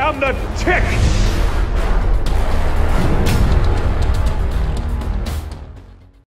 am the tick.